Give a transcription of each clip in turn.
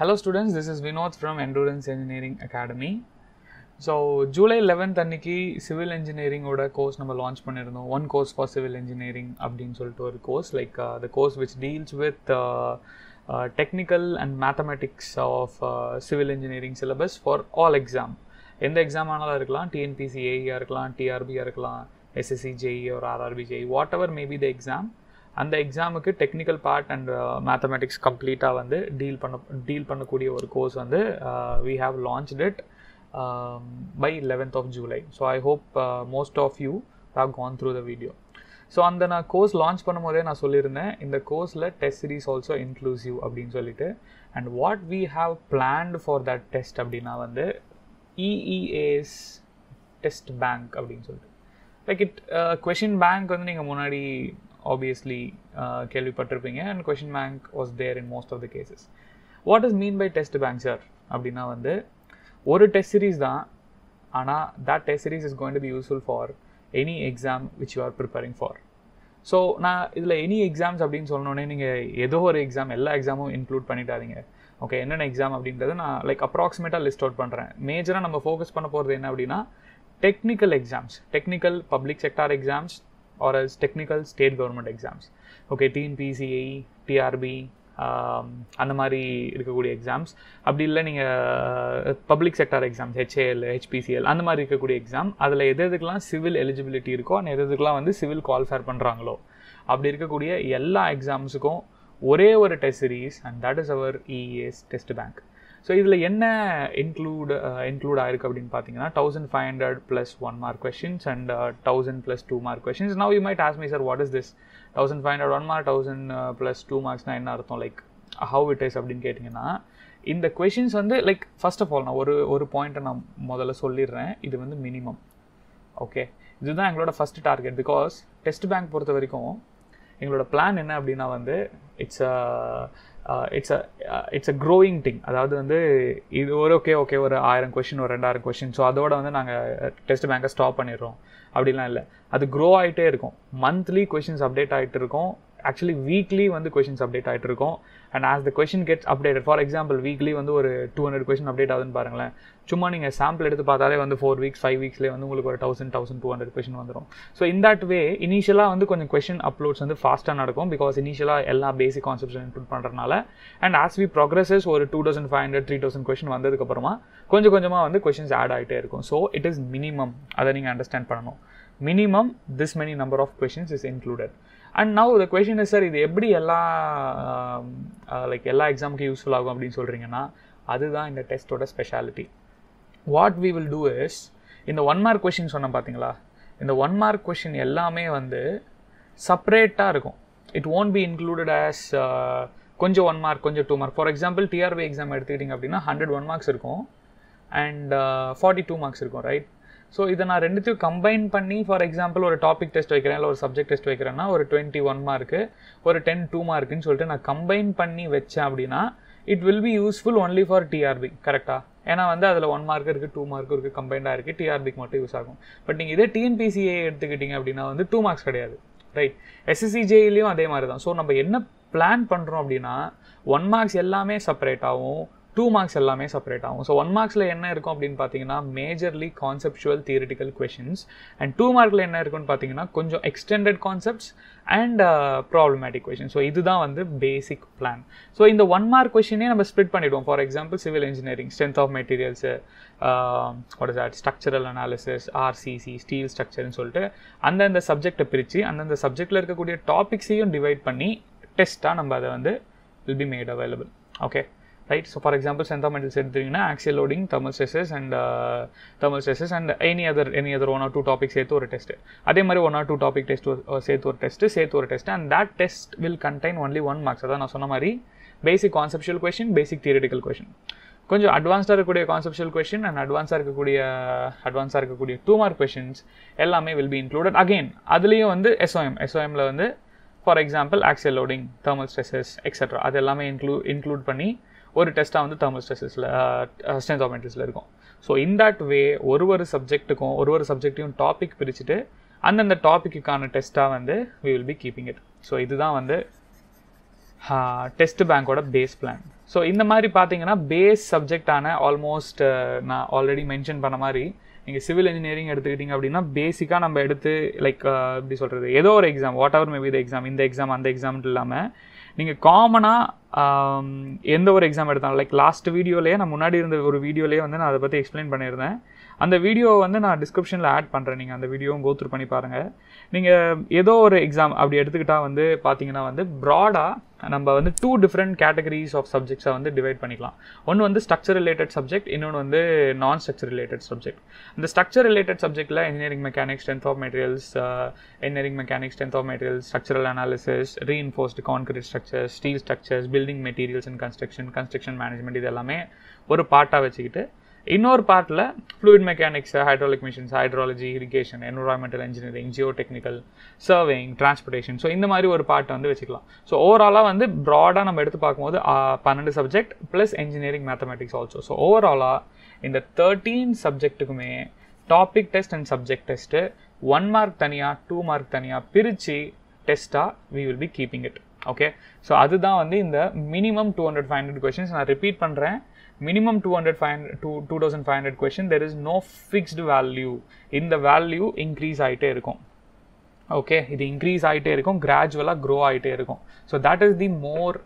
Hello students this is Vinod from Endurance Engineering Academy so July eleventh அன்னைக்கு civil இன்ஜினியரிங்கோட course நம்ம launch பண்ணியிருந்தோம். One course for civil engineering அப்படின்னு சொல்லிட்டு ஒரு course like the course which deals with technical and mathematics of civil engineering syllabus for all exam எந்த exam ஆனாலும் இருக்கலாம். டிஎன்பிசி ஏஇயாக இருக்கலாம் டிஆர்பியாக இருக்கலாம் எஸ்எஸ்சி ஜேஇ ஒரு RRB JE whatever maybe the exam அந்த எக்ஸாமுக்கு டெக்னிக்கல் பார்ட் அண்ட் மேத்தமெட்டிக்ஸ் கம்ப்ளீட்டாக வந்து டீல் பண்ண டீல் பண்ணக்கூடிய ஒரு கோர்ஸ் வந்து we have launch it by eleventh of July so I hope most of you have gone through the video so அந்த நான் கோர்ஸ் லான்ச் பண்ணும்போதே நான் சொல்லியிருந்தேன் இந்த கோர்ஸில் டெஸ்ட் சீரீஸ் ஆல்சோ இன்க்ளூசிவ் அப்படின்னு சொல்லிட்டு. And what we have planned for that test அப்படின்னா வந்து இஇஏஎஸ் டெஸ்ட் பேங்க் அப்படின்னு சொல்லிட்டு. லைக் இட் கொஷின் பேங்க் வந்து நீங்கள் முன்னாடி ஆப்வியஸ்லி uh, கேள்விப்பட்டிருப்பீங்க. And question bank was there in most of the cases what is mean by test bank sir அப்படின்னா வந்து ஒரு டெஸ்ட் சீரீஸ் தான். ஆனால் that test series is going to be useful for any exam which you are preparing for so நான் இதில் any exams அப்படின்னு சொன்னோன்னே நீங்கள் ஏதோ ஒரு எக்ஸாம் எல்லா எக்ஸாமும் இன்க்ளூட் பண்ணிட்டாதீங்க ஓகே என்னென்ன எக்ஸாம் அப்படின்றது நான் லைக் அப்ராக்சிமேட்டாக லிஸ்ட் அவுட் பண்ணுறேன் மேஜராக நம்ம ஃபோக்கஸ் பண்ண போகிறது என்ன அப்படின்னா technical exams technical public sector exams or as technical state government exams okay TNPSC AE TRB அந்த மாதிரி இருக்கக்கூடிய எக்ஸாம்ஸ் அப்படி இல்லை நீங்கள் public sector exams HAL HPCL அந்த மாதிரி இருக்கக்கூடிய எக்ஸாம் அதில் எது எதுக்கெலாம் சிவில் எலிஜிபிலிட்டி இருக்கோ அந்த எது எதுக்கெலாம் வந்து சிவில் குவாலிஃபேர் பண்ணுறாங்களோ அப்படி இருக்கக்கூடிய எல்லா எக்ஸாம்ஸுக்கும் ஒரே ஒரு test series and that is our ES test bank so இதில் என்ன இன்க்ளூட் இன்க்ளூட் uh, ஆயிருக்கு அப்படின்னு பார்த்தீங்கன்னா thousand five hundred plus one mark questions and thousand plus two mark questions now you might ask me sir what is this thousand five hundred one mark thousand plus two மார்க்ஸ்னால் என்ன அர்த்தம்? Like how it is அப்படின்னு கேட்டிங்கன்னா இந்த questions வந்து like first of all நான் ஒரு ஒரு பாயிண்ட்டை நான் முதல்ல சொல்லிடுறேன். இது வந்து மினிமம் ஓகே இதுதான் எங்களோட first target because test bank பொறுத்த வரைக்கும் எங்களோட பிளான் என்ன அப்படின்னா வந்து it's it's it's a growing thing அதாவது வந்து இது ஒரு ஓகே ஓகே ஒரு ஆயிரம் கொஷின் ஒரு ரெண்டாயிரம் கொஷின் ஸோ அதோட வந்து நாங்கள் டெஸ்ட் பேங்கை ஸ்டாப் பண்ணிடுறோம். அப்படிலாம் இல்லை. அது க்ரோ ஆகிட்டே இருக்கும். மந்த்லி கொஷின்ஸ் அப்டேட் ஆகிட்டு இருக்கும். ஆக்சுவலி வீக்லி வந்து கொஷின்ஸ் அப்டேட் ஆகிட்டு இருக்கும் and as the question gets update for example weekly வந்து ஒரு டூ ஹண்ட்ரட் கொஷின் அப்டேட் ஆகுதுன்னு பாருங்களேன். சும்மா நீங்கள் சாம்பிள் எடுத்து பார்த்தாலே வந்து ஃபோர் வீக்ஸ் ஃபைவ் வீக்ஸ்லேயே வந்து உங்களுக்கு ஒரு thousand thousand two hundred question வந்துடும் ஸோ இன் தட் வே இனிஷியலாக வந்து கொஞ்சம் கொஷின் அப்லோட்ஸ் வந்து ஃபாஸ்ட்டாக நடக்கும் பிகாஸ் இனிஷியலாக எல்லா பேசிக் கான்செப்ட்ஸ் இன்க்ளூட் பண்ணுறதுனால அண்ட் ஆஸ் வி ப்ரோக்ரஸஸ் ஒரு two thousand five hundred three thousand question வந்ததுக்கப்புறமா கொஞ்சம் கொஞ்சமாக வந்து கொஷின்ஸ் ஆட் ஆகிட்டே இருக்கும். ஸோ இட் இஸ் மினிமம் அதை நீங்கள் அண்டர்ஸ்டாண்ட் பண்ணணும். Minimum this many number of questions is included and now the question is sir இது எப்படி எல்லா um, uh, லைக் எல்லா எக்ஸாமுக்கு யூஸ்ஃபுல் ஆகும் அப்படின்னு சொல்கிறீங்கன்னா அதுதான் இந்த டெஸ்ட்டோட speciality what we will do is இந்த ஒன் மார்க் கொஷின் சொன்னேன் பார்த்தீங்களா இந்த ஒன் மார்க் கொஷின் எல்லாமே வந்து செப்பரேட்டாக இருக்கும். It won't be included as கொஞ்சம் ஒன் மார்க் கொஞ்சம் two mark for example TRB exam எடுத்துக்கிட்டிங்க அப்படின்னா ஹண்ட்ரட் ஒன் மார்க்ஸ் இருக்கும். அண்ட் ஃபார்ட்டி டூ மார்க்ஸ் இருக்கும் ரைட் ஸோ இதை நான் ரெண்டுத்தையும் கம்பைன் பண்ணி ஃபார் எக்ஸாம்பிள் ஒரு டாபிக் டெஸ்ட் வைக்கிறேன் இல்லை ஒரு சப்ஜெக்ட் டெஸ்ட் வைக்கிறேன்னா ஒரு டுவெண்ட்டி ஒன் மார்க்கு ஒரு டென் டூ மார்க்குன்னு சொல்லிட்டு நான் கம்பைன் பண்ணி வச்சேன் அப்படின்னா it will be useful only for TRB கரெக்டாக ஏன்னா வந்து அதில் ஒன் மார்க் இருக்குது டூ மார்க் இருக்குது கம்பைண்டாக இருக்குது டிஆர்பிக்கு மட்டும் யூஸ் ஆகும். பட் நீங்கள் இதே டிஎன்பிசிஏ எடுத்துக்கிட்டிங்க அப்படின்னா வந்து டூ மார்க்ஸ் கிடையாது ரைட் எஸ்எஸ்சிஜேயிலையும் அதே மாதிரி தான் ஸோ நம்ம என்ன பிளான் பண்ணுறோம் அப்படின்னா ஒன் மார்க்ஸ் எல்லாமே செப்பரேட் ஆகும் டூ மார்க்ஸ் எல்லாமே செப்பரேட் ஆகும். ஸோ ஒன் மார்க்ஸில் என்ன இருக்கும் அப்படின்னு பார்த்தீங்கன்னா majorly conceptual theoretical questions and two மார்க்கில் என்ன இருக்குன்னு பார்த்தீங்கன்னா கொஞ்சம் extended concepts and problematic question so இதுதான் வந்து பேசிக் பிளான் ஸோ இந்த ஒன் மார்க் கொஷினே நம்ம ஸ்ப்ளிட் பண்ணிவிடுவோம் for example civil engineering strength of materials what is at structural analysis RCC steel ஸ்ட்ரக்சர்னு சொல்லிட்டு அந்தந்த சப்ஜெக்டை பிரித்து அந்தந்த சப்ஜெக்டில் இருக்கக்கூடிய டாபிக்ஸையும் டிவைட் பண்ணி டெஸ்ட்டாக நம்ம அதை வந்து will be made available okay right so for example fundamentals எடுத்தீங்கன்னா axial loading thermal stresses and thermal stresses and any other any other one or two topic சேர்த்து ஒரு டெஸ்ட் அதே மாதிரி one or two topic test சேர்த்து ஒரு test சேர்த்து ஒரு test and that test will contain only one marks அதான் நான் சொன்ன மாதிரி basic conceptual question basic theoretical question கொஞ்சம் அட்வான்ஸ்டாக இருக்கக்கூடிய கான்செப்ஷுவல் கொஷின் அண்ட் அட்வான்ஸாக இருக்கக்கூடிய அட்வான்ஸாக இருக்கக்கூடிய டூ மார்க் கொஷின்ஸ் எல்லாமே வில் பி இன்க்ளூடட் அகெயின் அதுலேயும் வந்து எஸ்ஓஎம் எஸ்ஓஎம்ல வந்து for example axial loading thermal stresses extra அது எல்லாமே இன்க்ளூ இன்க்ளூட் பண்ணி ஒரு டெஸ்ட்டாக வந்து தேர்மல் ஸ்டென்தோமெட்ரிஸில் இருக்கும். ஸோ இன் தட் வே ஒரு ஒரு சப்ஜெக்ட்டுக்கும் ஒரு ஒரு சப்ஜெக்ட்டையும் டாபிக் பிரிச்சுட்டு அந்தந்த டாப்பிக்குக்கான டெஸ்ட்டாக வந்து we will be keeping it so இதுதான் வந்து டெஸ்ட் பேங்கோட பேஸ் பிளான் ஸோ இந்த மாதிரி பார்த்தீங்கன்னா பேஸ் சப்ஜெக்டான ஆல்மோஸ்ட் நான் ஆல்ரெடி மென்ஷன் பண்ண மாதிரி நீங்கள் சிவில் இன்ஜினியரிங் எடுத்துக்கிட்டிங்க அப்படின்னா பேசிக்காக நம்ம எடுத்து லைக் எப்படி சொல்கிறது ஏதோ ஒரு exam whatever maybe the exam இந்த எக்ஸாம் அந்த எக்ஸாம்ட்டு இல்லாமல் நீங்கள் காமனாக எந்த ஒரு எக்ஸாம் எடுத்தாலும் லைக் லாஸ்ட் வீடியோலேயே நான் முன்னாடி இருந்த ஒரு வீடியோலேயே வந்து நான் அதை பற்றி எக்ஸ்பிளைன் பண்ணியிருந்தேன். அந்த வீடியோ வந்து நான் டிஸ்கிரிப்ஷனில் ஆட் பண்ணுறேன் நீங்கள் அந்த வீடியோவும் கோத்ரூ பண்ணி பாருங்கள் நீங்கள் ஏதோ ஒரு எக்ஸாம் அப்படி எடுத்துக்கிட்டால் வந்து பார்த்தீங்கன்னா வந்து ப்ராடாக நம்ம வந்து டூ டிஃப்ரெண்ட் கேட்டகரிஸ் ஆஃப் சப்ஜெக்ட்ஸை வந்து டிவைட் பண்ணிக்கலாம். ஒன்று வந்து ஸ்ட்ரக்சர் ரிலேட்டட் சப்ஜெக்ட் இன்னொன்று வந்து நான் ஸ்ட்ரக்சர் ரிலேட்டட் சப்ஜெக்ட் இந்த ஸ்ட்ரக்சர் ரிலேட்டட் சப்ஜெக்ட்டில் engineering mechanics strength of materials engineering mechanics strength of materials structural analysis reinforced concrete structures steel structures building materials and construction construction management இது எல்லாமே ஒரு பார்ட்டாக வச்சுக்கிட்டு இன்னொரு பார்ட்டில் fluid mechanics hydraulic machines hydrology irrigation environmental engineering geo technical surveying transportation so இந்த மாதிரி ஒரு பார்ட்டை வந்து வச்சுக்கலாம். ஸோ ஓவராலாக வந்து ப்ராடாக நம்ம எடுத்து பார்க்கும்போது பன்னெண்டு subject plus engineering mathematics also so ஓவராலாக இந்த thirteen சப்ஜெக்ட்டுக்குமே topic test and subject test one mark தனியாக டூ மார்க் தனியாக பிரித்து டெஸ்ட்டாக we will be keeping it okay so அதுதான் வந்து இந்த minimum two hundred five hundred questions நான் ரிப்பீட் பண்ணுறேன் minimum two hundred five hundred two two thousand five hundred question there is no fixed value இந்த value increase ஆகிட்டே இருக்கும். Okay இது increase ஆகிட்டே இருக்கும் கிராஜுவலாக க்ரோ ஆகிட்டே இருக்கும். So that is the more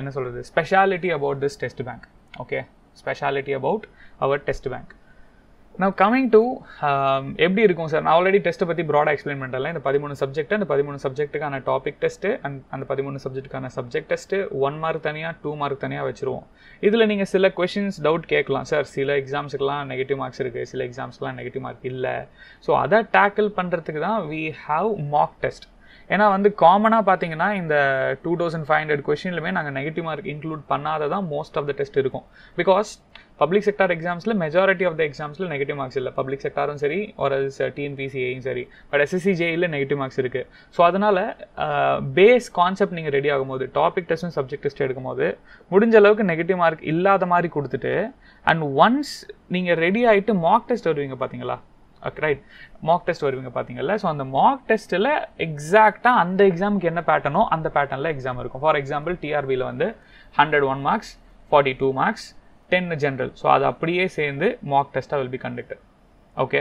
என்ன சொல்கிறது speciality about this test bank okay speciality about our test bank நான் கமிங் டு எப்படி இருக்கும் சார் நான் ஆல்ரெடி டெஸ்ட்டை பற்றி ப்ராடாக எக்ஸ்பிளைன் பண்ணிட்டேன் இந்த பதிமூணு சப்ஜெக்ட் அந்த பதிமூணு சப்ஜெக்ட்டுக்கான டாபிக் டெஸ்ட்டு அண்ட் அந்த பதிமூணு சப்ஜெக்ட்டுக்கான சப்ஜெக்ட் டெஸ்ட்டு ஒன் மார்க் தனியாக டூ மார்க் தனியாக வச்சுருவோம். இதில் நீங்கள் சில கொஷின்ஸ் டவுட் கேட்கலாம் சார் சில எக்ஸாம்ஸுக்கெலாம் நெகட்டிவ் மார்க்ஸ் இருக்குது சில எக்ஸாம்ஸ்க்கெலாம் நெகட்டிவ் மார்க் இல்லை. ஸோ அதை டேக்கிள் பண்ணுறதுக்கு தான் வி ஹாவ் மார்க் டெஸ்ட் ஏன்னா வந்து காமனாக பார்த்தீங்கன்னா இந்த டூ தௌசண்ட் ஃபைவ் ஹண்ட்ரட் கொஷின்லுமே நாங்கள் நெகட்டிவ் மார்க் இன்க்ளூட் பண்ணாததான் மோஸ்ட் ஆஃப் த டெஸ்ட் இருக்கும். பிகாஸ் பப்ளிக் செக்டார் எக்ஸாம்ஸில் மெஜாரிட்டி ஆஃப் த எக்ஸாம்ஸில் நெகட்டிவ் மார்க்ஸ் இல்லை. பப்ளிக் செக்டாரும் சரி ஒரு டிஎன்பிசிஏயும் சரி. பட் எஸ்எஸ்சிஜேயில் நெகட்டிவ் மார்க்ஸ் இருக்குது ஸோ அதனால் பேஸ் கான்செப்ட் நீங்கள் ரெடி ஆகும்போது டாபிக் டெஸ்ட்டும் சப்ஜெக்ட் டெஸ்ட் எடுக்கும்போது முடிஞ்ச அளவுக்கு நெகட்டிவ் மார்க் இல்லாத மாதிரி கொடுத்துட்டு அண்ட் ஒன்ஸ் நீங்கள் ரெடி ஆகிட்டு மார்க் டெஸ்ட் வருவீங்க பார்த்தீங்களா ரைட் uh, மார்க் டெஸ்ட் வருவீங்க பார்த்தீங்கல்ல ஸோ அந்த மார்க் டெஸ்ட்டில் எக்ஸாக்டாக அந்த எக்ஸாமுக்கு என்ன பேட்டர்னோ அந்த பேட்டர்னில் எக்ஸாம் இருக்கும். ஃபார் எக்ஸாம்பிள் டிஆர்பியில் வந்து hundred one marks forty two marks ten general so அது அப்படியே சேர்ந்து mock டெஸ்ட்டாக will be conducted okay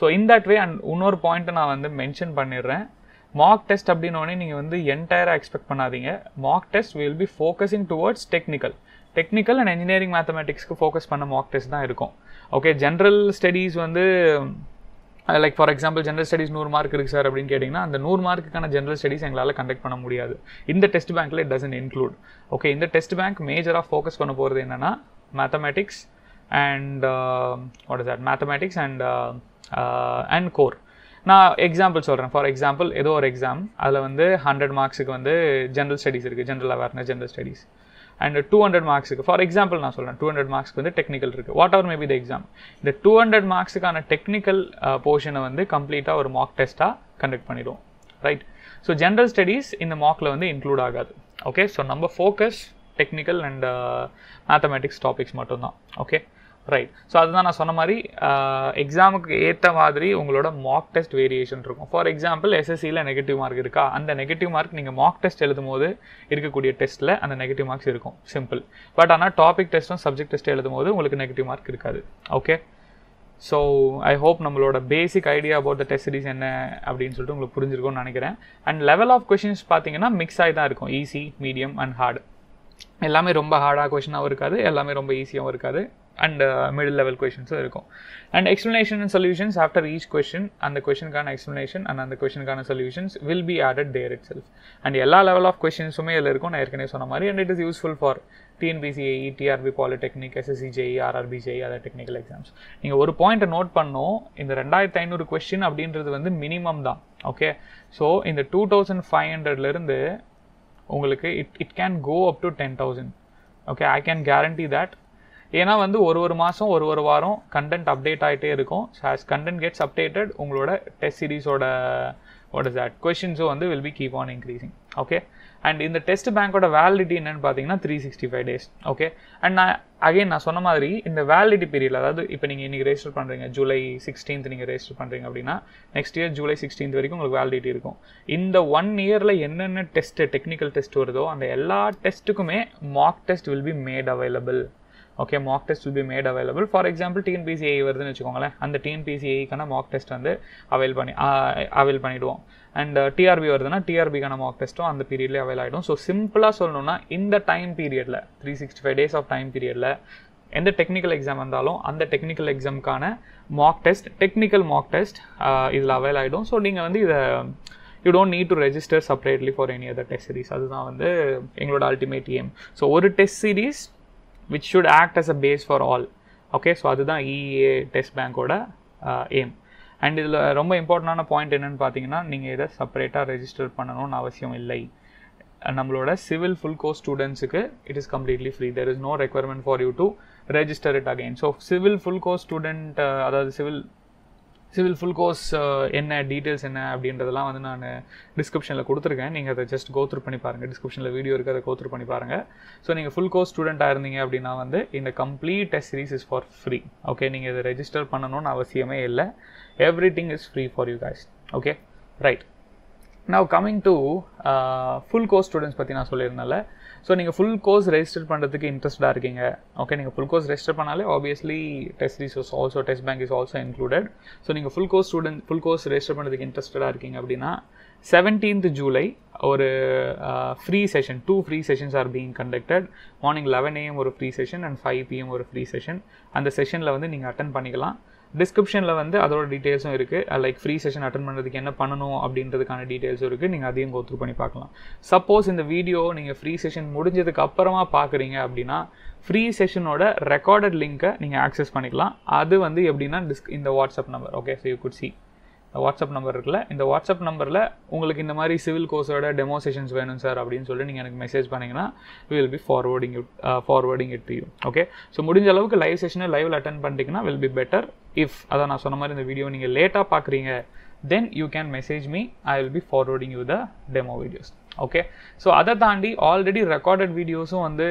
so in that way and இன்னொரு பாயிண்ட்டை நான் வந்து மென்ஷன் பண்ணிடுறேன். மார்க் டெஸ்ட் அப்படின்னோடனே நீங்கள் வந்து என்டையராக எக்ஸ்பெக்ட் பண்ணாதீங்க. Mark test will be focusing towards technical technical and engineering மேத்தமெட்டிக்ஸ்க்கு focus பண்ண மார்க் டெஸ்ட் தான் இருக்கும். ஓகே ஜென்ரல் ஸ்டடீஸ் வந்து like for example general studies நூறு மார்க் இருக்குது சார் அப்படின்னு கேட்டிங்கன்னா அந்த நூறு மார்க்குக்கான ஜென்ரல் ஸ்டடீஸ் எங்களால் கண்டக்ட் பண்ண முடியாது. இந்த டெஸ்ட் பேங்க்கில் இட் டசன் இன்க்ளூட் ஓகே இந்த டெஸ்ட் பேங்க் மேஜராக ஃபோக்கஸ் பண்ண போகிறது என்னென்னா mathematics and what is that mathematics and and core நான் எக்ஸாம்பிள் சொல்கிறேன் ஃபார் எக்ஸாம்பிள் ஏதோ ஒரு எக்ஸாம் அதில் வந்து ஹண்ட்ரட் மார்க்ஸுக்கு வந்து ஜென்ரல் ஸ்டடீஸ் இருக்குது general awareness general studies and two hundred மார்க்ஸுக்கு for example நான் சொல்கிறேன் டூ ஹண்ட்ரட் மார்க்ஸ்க்கு வந்து டெக்னிக்கல் இருக்குது whatever maybe the exam இந்த டூ ஹண்ட்ரட் மார்க்ஸுக்கான டெக்னிக்கல் போர்ஷனை வந்து கம்ப்ளீட்டாக ஒரு மார்க் டெஸ்ட்டாக கண்டக்ட் பண்ணிடுவோம். ரைட் ஸோ ஜென்ரல் ஸ்டடீஸ் இந்த மார்க்கில் வந்து இன்க்ளூட் ஆகாது. ஓகே ஸோ நம்ம focus technical and mathematics topics மட்டும்தான். ஓகே ரைட் ஸோ அதுதான் நான் சொன்ன மாதிரி uh, எக்ஸாமுக்கு ஏற்ற மாதிரி உங்களோட மார்க் டெஸ்ட் வேரியேஷன் இருக்கும். ஃபார் எக்ஸாம்பிள் எஸ்எஸ்சியில் நெகட்டிவ் மார்க் இருக்கா? அந்த நெகட்டிவ் மார்க் நீங்கள் மார்க் டெஸ்ட் எழுதும் போது இருக்கக்கூடிய டெஸ்ட்டில் அந்த நெகட்டிவ் மார்க்ஸ் இருக்கும். சிம்பிள் பட் ஆனால் டாபிக் டெஸ்ட்டும் சப்ஜெக்ட் டெஸ்ட் எழுதும் போது உங்களுக்கு நெகட்டிவ் மார்க் இருக்காது. ஓகே ஸோ ஐ ஹோப் நம்மளோட basic idea about the test series என்ன அப்படின்னு சொல்லிட்டு உங்களுக்கு புரிஞ்சிருக்கும்னு நினைக்கிறேன். அண்ட் லெவல் ஆஃப் கொஷின்ஸ் பார்த்தீங்கன்னா மிக்ஸ் ஆகி தான் இருக்கும். ஈஸி மீடியம் அண்ட் ஹார்டு எல்லாமே ரொம்ப ஹார்டாக கொஷினாகவும் இருக்காது எல்லாமே ரொம்ப ஈஸியாகவும் இருக்காது அண்ட் மிடில் லெவல் கொஷின்ஸும் இருக்கும். And explanation and solutions after each question அந்த கொஷனுக்கான எக்ஸ்ப்ளனேஷன் அண்ட் அந்த கொஷனுக்கான solutions will be added there itself and எல்லா லெவல் ஆஃப் கொஷின்ஸுமே இதில் இருக்கும். நான் ஏற்கனவே சொன்ன மாதிரி and it is useful for TNPSC AE TRB polytechnic SSC JE RRB JE other technical exams நீங்கள் ஒரு பாயிண்ட்டை நோட் பண்ணோம் இந்த ரெண்டாயிரத்து ஐநூறு கொஷின் அப்படின்றது வந்து மினிமம் தான் ஓகே ஸோ இந்த டூ தௌசண்ட் ஃபைவ் ஹண்ட்ரட்லேருந்து உங்களுக்கு it it can go up to ten thousand okay I can guarantee that ஏன்னா வந்து ஒரு ஒரு மாதம் ஒரு ஒரு வாரம் கண்டென்ட் அப்டேட் ஆகிட்டே இருக்கும். ஆஸ் கண்டென்ட் கெட்ஸ் அப்டேட்டட் உங்களோட டெஸ்ட் சீரீஸோட வாட் இஸ் தட் கொஷின்ஸும் வந்து will be keep on increasing okay and இந்த டெஸ்ட் பேங்க்கோட வேலிடிட்டி என்னன்னு பார்த்தீங்கன்னா three sixty five days okay and நான் அகைன் நான் சொன்ன மாதிரி இந்த வேலிடிட்டி பீரியட் அதாவது இப்போ நீங்கள் இன்றைக்கி ரெஜிஸ்டர் பண்ணுறீங்க ஜூலை சிக்ஸ்டீன்த் நீங்கள் ரெஜிஸ்டர் பண்ணுறீங்க அப்படின்னா நெக்ஸ்ட் இயர் ஜூலை சிக்ஸ்டீன்த் வரைக்கும் உங்களுக்கு வேலிடிட்டி இருக்கும். இந்த ஒன் இயரில் என்னென்ன டெஸ்ட் டெக்னிக்கல் டெஸ்ட் வருதோ அந்த எல்லா டெஸ்ட்டுக்குமே mock test will be made available okay mock test will be made available for example TNPSC வருதுன்னு வச்சுக்கோங்களேன் அந்த டிஎன்பிசிஐக்கான மாக் டெஸ்ட் வந்து அவைல் பண்ணி அவைல் பண்ணிவிடுவோம் அண்ட் டிஆர்பி வருதுன்னா டிஆர்பிக்கான மார்க் டெஸ்ட்டும் அந்த பீரியட்லேயே அவைல் ஆகிடும் ஸோ சிம்பிளாக சொல்லணும்னா இந்த டைம் பீரியடில் three sixty five days of time பீரியடில் எந்த டெக்னிக்கல் எக்ஸாம் வந்தாலும் அந்த technical எக்ஸாமுக்கான mock test technical mark test இதில் அவைல் ஆகிடும் ஸோ நீங்கள் வந்து இதை you don't need to register separately for any other test series அதுதான் வந்து எங்களோட அல்டிமேட் ஏம் ஸோ ஒரு test series which should act as a base for all okay so அதுதான் இஏ டெஸ்ட் பேங்கோட ஏம் அண்ட் இதில் ரொம்ப இம்பார்ட்டண்டான பாயிண்ட் என்னென்னு பார்த்தீங்கன்னா நீங்கள் இதை செப்பரேட்டாக ரெஜிஸ்டர் பண்ணணும்னு அவசியம் இல்லை. நம்மளோட சிவில் ஃபுல் கோர்ஸ் ஸ்டூடெண்ட்ஸுக்கு it is completely free there is no requirement for you to register it again so civil full course student அதாவது civil civil full course uh, என்ன டீட்டெயில்ஸ் என்ன அப்படின்றதெல்லாம் வந்து நான் டிஸ்கிரிப்ஷனில் கொடுத்துருக்கேன். நீங்கள் அதை ஜஸ்ட் கோத்ரூ பண்ணி பாருங்கள் டிஸ்கிரிப்ஷனில் வீடியோ இருக்குது அதை கோத்ரூ பண்ணி பாருங்கள் ஸோ நீங்கள் ஃபுல் கோர்ஸ் ஸ்டூடெண்ட்டாக இருந்தீங்க அப்படின்னா வந்து இந்த complete test series is for free okay நீங்கள் இதை ரெஜிஸ்டர் பண்ணணும்னு அவசியமே இல்லை. Everything is free for you guys okay right now coming to full course students பற்றி நான் சொல்லியிருந்தேன்ல. ஸோ நீங்கள் ஃபுல் கோர்ஸ் ரெஜிஸ்டர் பண்ணுறதுக்கு இன்ட்ரெஸ்டாக இருக்கீங்க. ஓகே நீங்கள் ஃபுல் கோர்ஸ் ரெஜிஸ்டர் பண்ணாலே obviously test resource also test bank is also included so நீங்கள் full course student full course register பண்ணுறதுக்கு இன்ட்ரெஸ்டடாக இருக்கீங்க அப்படின்னா செவன்டீன்த் ஜூலை ஒரு free session two free sessions are being conducted morning eleven AM ஒரு free session and five PM ஒரு free session அந்த செஷனில் வந்து நீங்கள் அட்டன் பண்ணிக்கலாம். டிஸ்கிரிப்ஷனில் வந்து அதோட டீட்டெயில்ஸும் இருக்குது லைக் ஃப்ரீ செஷன் அட்டன் பண்ணுறதுக்கு என்ன பண்ணணும் அப்படின்றதுக்கான டீட்டெயில்ஸும் இருக்குது நீங்கள் அதையும் கோத்ரூ பண்ணி பார்க்கலாம். சப்போஸ் இந்த வீடியோ நீங்கள் ஃப்ரீ செஷன் முடிஞ்சதுக்கு அப்புறமா பார்க்குறீங்க அப்படின்னா ஃப்ரீ செஷனோட ரெக்கார்டட் லிங்க்கை நீங்கள் ஆக்சஸ் பண்ணிக்கலாம். அது வந்து எப்படின்னா டிஸ்க் இந்த WhatsApp number okay so you could see WhatsApp number இருக்குல்ல? இந்த வாட்ஸ்அப் நம்பரில் உங்களுக்கு இந்த மாதிரி சிவில் கோர்ஸோட டெமோ செஷன்ஸ் வேணும் சார் அப்படின்னு சொல்லி நீங்கள் எனக்கு மெசேஜ் பண்ணிங்கன்னா will be forwarding it forwarding it you okay so முடிஞ்ச அளவுக்கு லைவ் செஷனை லைவில் அட்டன் பண்ணிட்டீங்கன்னா வில் பி பெட்டர் இஃப் அதான் நான் சொன்ன மாதிரி இந்த வீடியோ நீங்கள் லேட்டாக பார்க்குறீங்க then you can message me I will be forwarding you the demo videos okay so அதை தாண்டி ஆல்ரெடி ரெக்கார்டட் வீடியோஸும் வந்து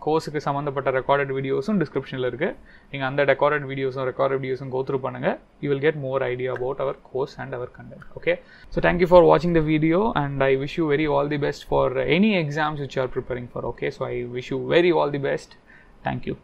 கோர்ஸுக்கு சம்மந்தப்பட்ட ரெக்கார்டட் வீடியோஸும் டிஸ்கிரிப்ஷனில் இருக்குது நீங்கள் அந்த ரெக்கார்டட் வீடியோஸும் ரெக்கார்டட் வீடியோஸும் கோத்ரூ பண்ணுங்கள் you will get more idea about our course and our content okay so thank you for வாட்சிங் the video and I wish you very all the best for any exams which are preparing for okay so I wish you very all the best thank you